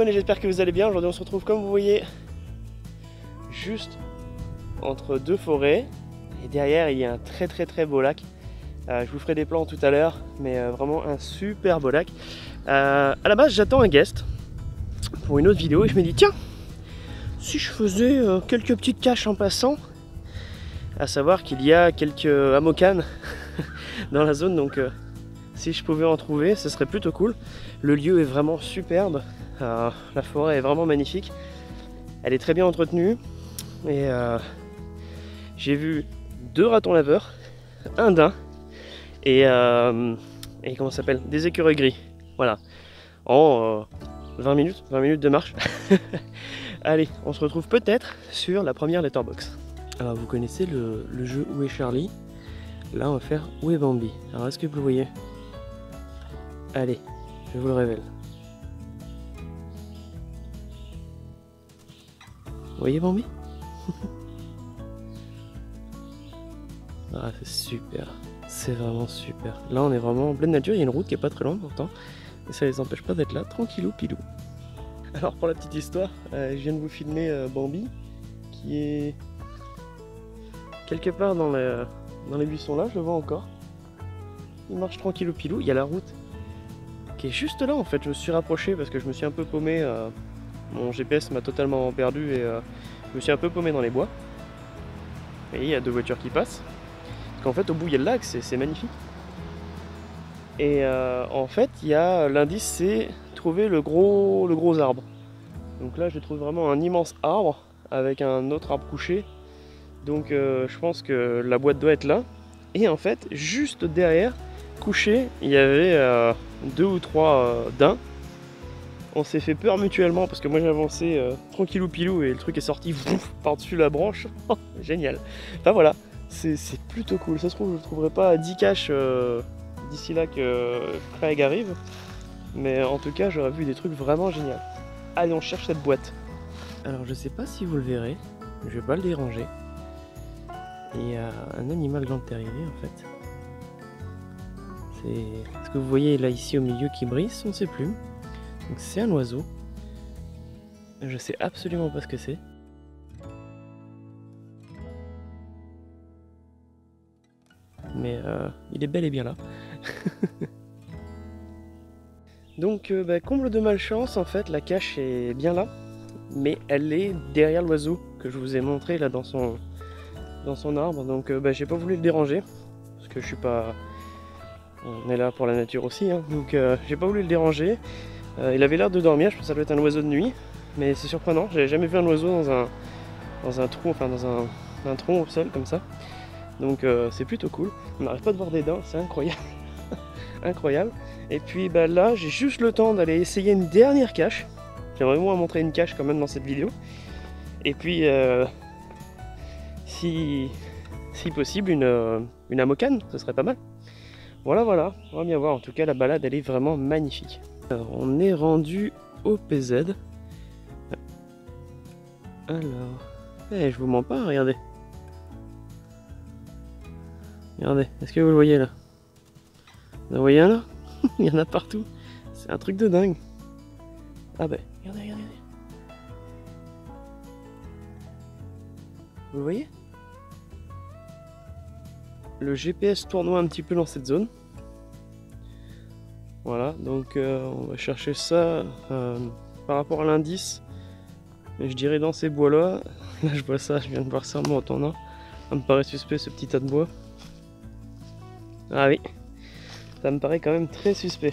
Bonjour abonnés, j'espère que vous allez bien. Aujourd'hui on se retrouve comme vous voyez juste entre deux forêts et derrière il y a un très très très beau lac. Euh, je vous ferai des plans tout à l'heure, mais euh, vraiment un super beau lac. Euh, à la base j'attends un guest pour une autre vidéo et je me dis tiens, si je faisais quelques petites caches en passant, à savoir qu'il y a quelques hamocanes dans la zone donc si je pouvais en trouver ce serait plutôt cool. Le lieu est vraiment superbe, euh, la forêt est vraiment magnifique. Elle est très bien entretenue. Et euh, j'ai vu deux ratons laveurs, un daim et, euh, et comment s'appelle? Des écureuils gris. Voilà. En 20 minutes, 20 minutes de marche. Allez, on se retrouve peut-être sur la première letterbox. Alors vous connaissez le, le jeu Où est Charlie? Là on va faire Où est Bambi? Alors est-ce que vous voyez? Allez, je vous le révèle. Voyez Bambi? Ah c'est super, c'est vraiment super. Là on est vraiment en pleine nature, il y a une route qui est pas très loin pourtant, et ça les empêche pas d'être là, tranquillou pilou. Alors pour la petite histoire, euh, je viens de vous filmer euh, Bambi, qui est quelque part dans, dans les buissons là, je le vois encore. Il marche tranquillou pilou, il y a la route qui est juste là en fait, je me suis rapproché parce que je me suis un peu paumé. Euh, mon GPS m'a totalement perdu et euh, je me suis un peu paumé dans les bois. Et il y a deux voitures qui passent. Parce qu'en fait, au bout, il y a le lac, c'est magnifique. Et euh, en fait, il y a l'indice, c'est trouver le gros, arbre. Donc là, je trouve vraiment un immense arbre avec un autre arbre couché. Donc euh, je pense que la boîte doit être là. Et en fait, juste derrière, couché, il y avait deux ou trois daims on s'est fait peur mutuellement parce que moi j'ai avancé euh, tranquillou pilou et le truc est sorti par-dessus la branche. Oh, génial. Enfin voilà, c'est plutôt cool. Ça se trouve, je ne trouverai pas 10 caches euh, d'ici là que Craig arrive. Mais en tout cas, j'aurais vu des trucs vraiment géniaux. Allez, on cherche cette boîte. Alors je sais pas si vous le verrez, je vais pas le déranger. Il y a un animal grand arrivé en fait. C'est ce que vous voyez là ici au milieu qui brise sont ses plumes. C'est un oiseau. Je sais absolument pas ce que c'est. Mais euh, il est bel et bien là. Donc euh, bah, comble de malchance en fait la cache est bien là. Mais elle est derrière l'oiseau que je vous ai montré là dans son, dans son arbre. Donc euh, bah, j'ai pas voulu le déranger. Parce que je suis pas... On est là pour la nature aussi. Hein. Donc j'ai pas voulu le déranger. Euh, il avait l'air de dormir, je pense que ça doit être un oiseau de nuit, mais c'est surprenant, j'avais jamais vu un oiseau dans un, dans un trou, enfin dans un, tronc au sol comme ça. Donc euh, c'est plutôt cool. On n'arrête pas de voir des dents, c'est incroyable. incroyable. Et puis bah, là, j'ai juste le temps d'aller essayer une dernière cache. J'aimerais vraiment montrer une cache quand même dans cette vidéo. Et puis, euh, si, si possible, une, une amocane, ce serait pas mal. Voilà, voilà, on va bien voir. En tout cas, la balade, elle est vraiment magnifique. Alors, on est rendu au PZ. Alors, eh, je vous mens pas, regardez. Regardez, est-ce que vous le voyez là? Vous en voyez un là? Il y en a partout. C'est un truc de dingue. Ah ben, regardez, regardez. Vous le voyez? Le GPS tournoie un petit peu dans cette zone. Voilà, donc euh, on va chercher ça euh, par rapport à l'indice. Je dirais dans ces bois là. Je vois ça, je viens de voir ça en m'entendant. Ça me paraît suspect ce petit tas de bois. Ah oui, ça me paraît quand même très suspect.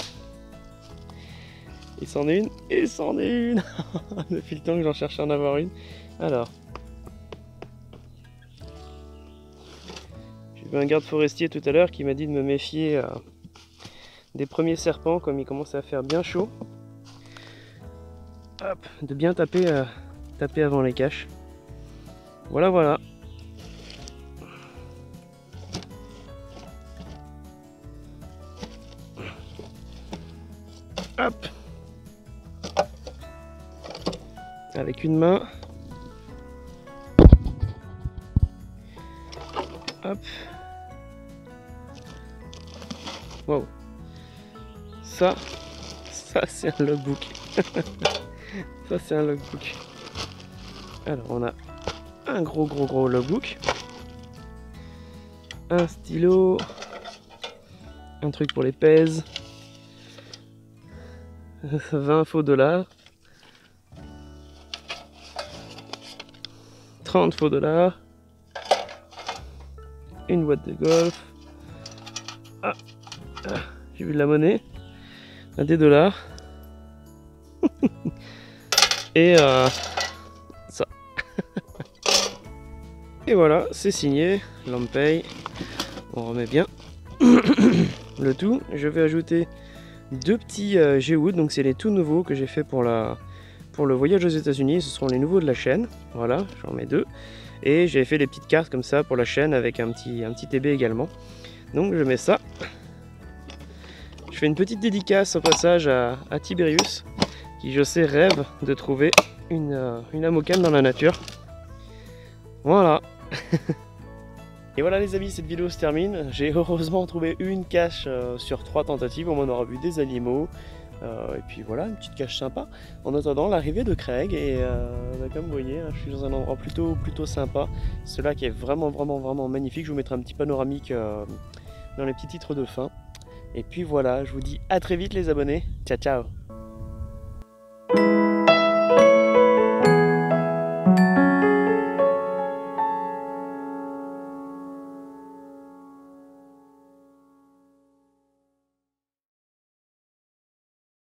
Il s'en est une, il s'en est une Depuis le temps que j'en cherche en avoir une. Alors. J'ai vu un garde forestier tout à l'heure qui m'a dit de me méfier à des premiers serpents comme il commence à faire bien chaud. Hop, de bien taper, euh, taper avant les caches. Voilà, voilà. Hop. Avec une main. Hop. Wow ça, ça c'est un logbook. Ça c'est un logbook. Alors on a un gros gros gros logbook. Un stylo. Un truc pour les pèses. 20 faux dollars. 30 faux dollars. Une boîte de golf. Ah, ah j'ai vu de la monnaie. Un des dollars. Et euh, ça. Et voilà, c'est signé. L'Ampay. On remet bien le tout. Je vais ajouter deux petits euh, G-Wood. Donc c'est les tout nouveaux que j'ai fait pour, la, pour le voyage aux États-Unis. Ce seront les nouveaux de la chaîne. Voilà, j'en mets deux. Et j'ai fait des petites cartes comme ça pour la chaîne avec un petit, un petit TB également. Donc je mets ça. Je fais une petite dédicace au passage à, Tiberius, qui je sais rêve de trouver une, euh, une amocane dans la nature. Voilà. Et voilà les amis, cette vidéo se termine. J'ai heureusement trouvé une cache euh, sur trois tentatives. Au moins on aura vu des animaux. Euh, et puis voilà, une petite cache sympa. En attendant l'arrivée de Craig. Et bah, comme vous voyez, hein, je suis dans un endroit plutôt, plutôt sympa. Cela qui est vraiment, vraiment, vraiment magnifique. Je vous mettrai un petit panoramique dans les petits titres de fin. Et puis voilà, je vous dis à très vite les abonnés. Ciao ciao